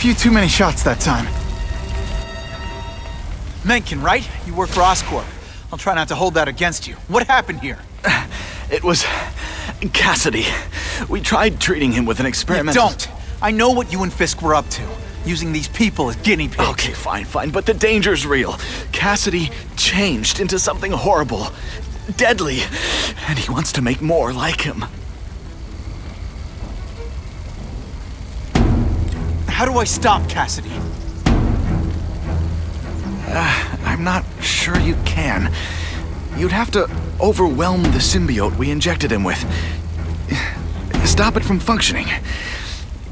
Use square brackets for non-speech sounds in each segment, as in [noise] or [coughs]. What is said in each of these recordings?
few too many shots that time. Mencken, right? You work for Oscorp. I'll try not to hold that against you. What happened here? [sighs] It was... Kasady. We tried treating him with an experiment. don't! I know what you and Fisk were up to. Using these people as guinea pigs. Okay, fine, fine, but the danger's real. Kasady changed into something horrible, deadly, and he wants to make more like him. How do I stop Kasady? Uh, I'm not sure you can. You'd have to overwhelm the symbiote we injected him with. Stop it from functioning.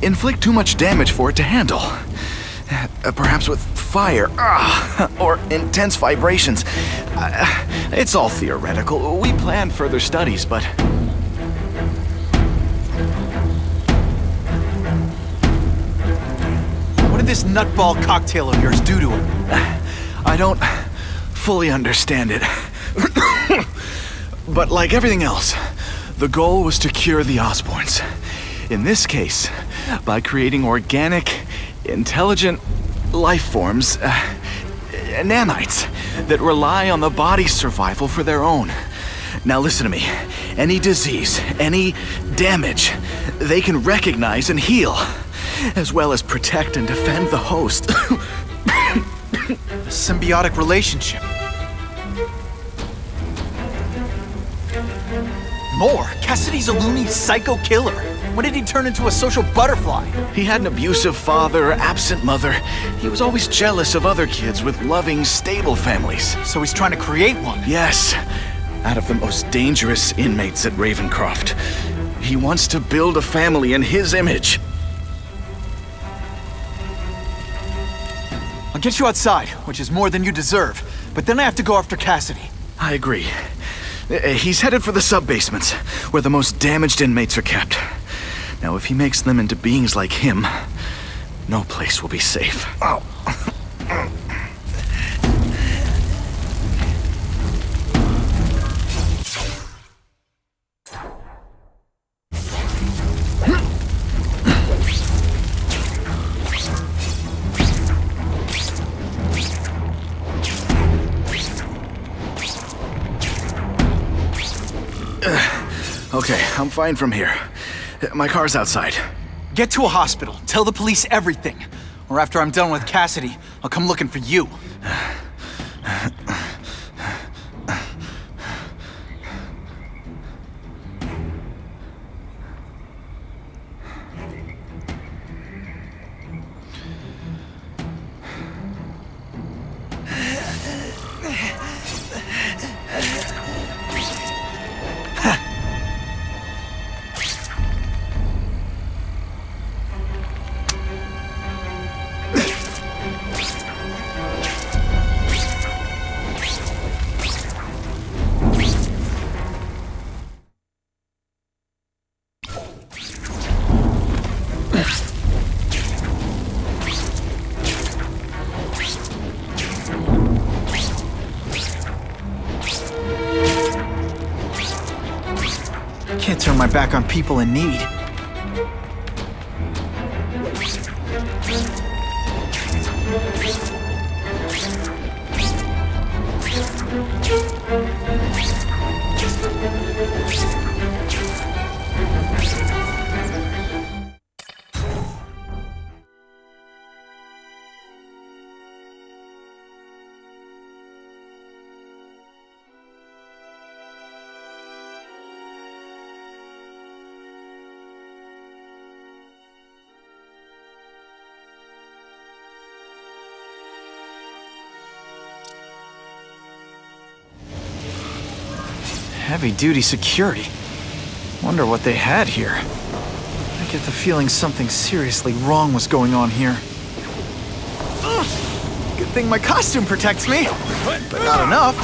Inflict too much damage for it to handle. Uh, perhaps with fire, uh, or intense vibrations. Uh, it's all theoretical. We plan further studies, but... this nutball cocktail of yours do to him? I don't fully understand it. but like everything else, the goal was to cure the Osborns. In this case, by creating organic, intelligent life forms, uh, nanites, that rely on the body's survival for their own. Now listen to me. Any disease, any damage, they can recognize and heal, as well as protect and defend the host. A [coughs] symbiotic relationship. More? Kasady's a loony psycho killer. When did he turn into a social butterfly? He had an abusive father, absent mother. He was always jealous of other kids with loving, stable families. So he's trying to create one? Yes. Out of the most dangerous inmates at Ravencroft. He wants to build a family in his image. I'll get you outside, which is more than you deserve. But then I have to go after Kasady. I agree. Uh, He's headed for the sub-basements, where the most damaged inmates are kept. Now, if he makes them into beings like him, no place will be safe. Oh. [sighs] Okay, I'm fine from here. My car's outside. Get to a hospital. Tell the police everything. Or after I'm done with Kasady, I'll come looking for you. Back on people in need. Heavy-duty security. Wonder what they had here. I get the feeling something seriously wrong was going on here. Good thing my costume protects me, but not enough.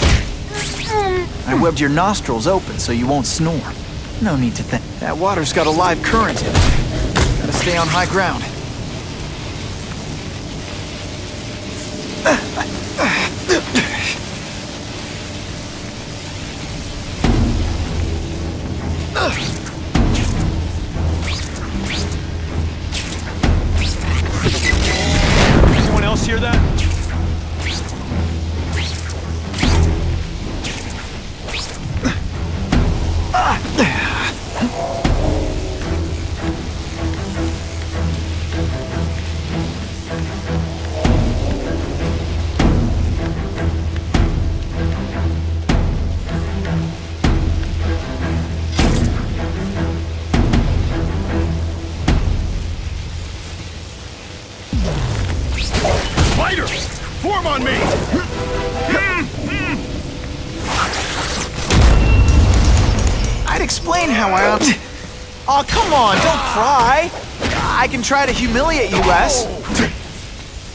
I webbed your nostrils open so you won't snore. No need to think. That water's got a live current in it. Gotta stay on high ground. On. I can try to humiliate you less.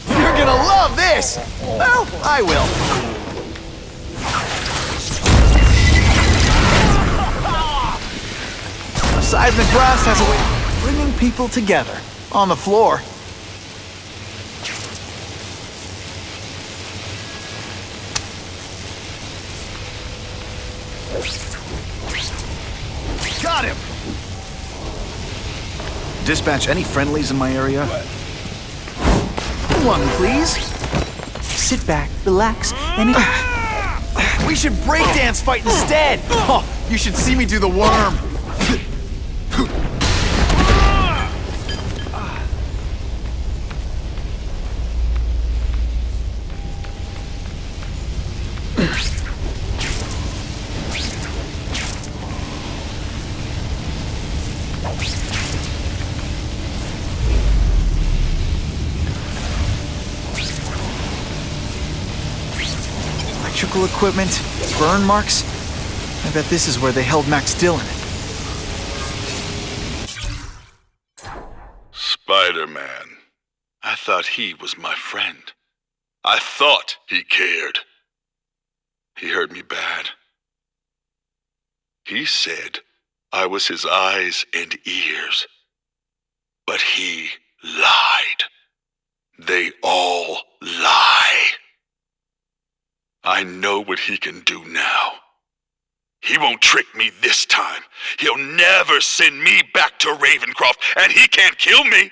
You're gonna love this. Well, I will. Seismic Blast has a way of bringing people together on the floor. Got Dispatch any friendlies in my area? One, please. Sit back, relax, and... [sighs] we should breakdance fight instead! Oh, you should see me do the worm! Electrical equipment, burn marks. I bet this is where they held Max Dillon. Spider-Man. I thought he was my friend. I thought he cared. He hurt me bad. He said I was his eyes and ears. But he lied. They all lie. I know what he can do now. He won't trick me this time. He'll never send me back to Ravencroft, and he can't kill me.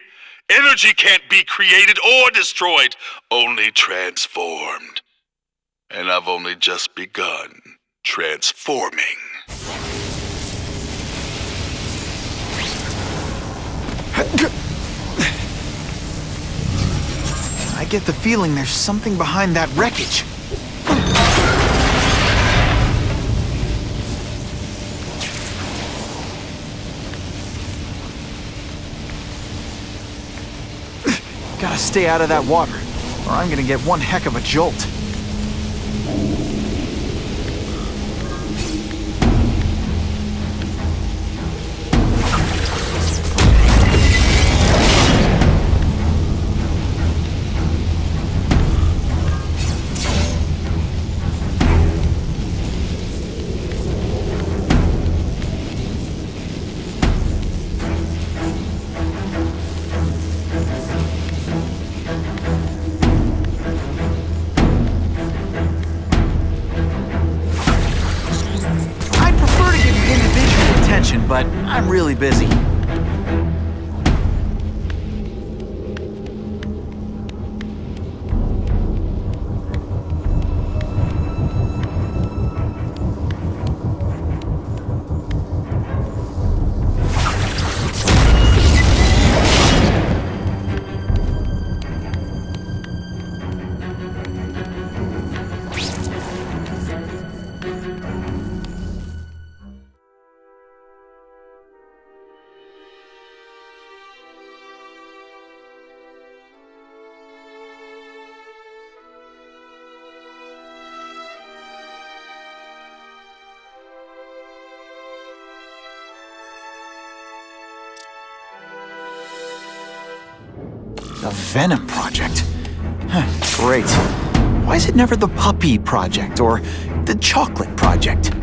Energy can't be created or destroyed, only transformed. And I've only just begun transforming. I get the feeling there's something behind that wreckage. Stay out of that water, or I'm gonna get one heck of a jolt. Really busy. The Venom Project? Great. Why is it never the Puppy Project or the Chocolate Project?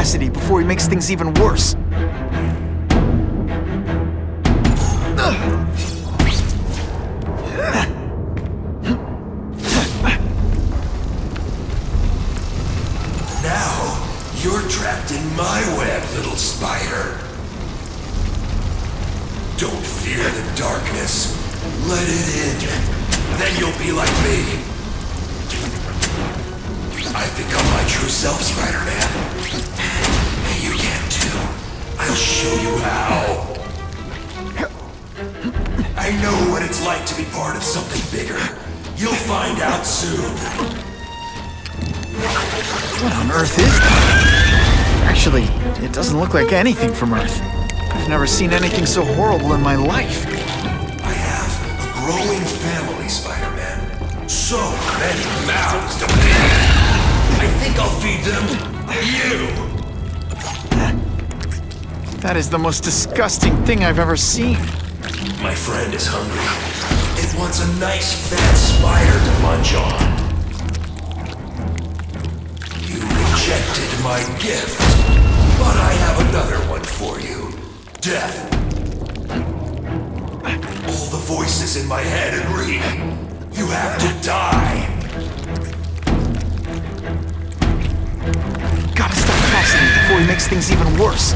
Before he makes things even worse. Now, you're trapped in my web, little spider. Don't fear the darkness. Let it in. Then you'll be like me. I've become my true self, Spider. Show you how. I know what it's like to be part of something bigger. You'll find out soon. What on earth is that? Actually, it doesn't look like anything from Earth. I've never seen anything so horrible in my life. I have a growing family, Spider-Man. So many mouths to feed. I think I'll feed them you. That is the most disgusting thing I've ever seen. My friend is hungry. It wants a nice fat spider to munch on. You rejected my gift, but I have another one for you. Death. All the voices in my head agree. You have to die. Gotta stop tossing him before he makes things even worse.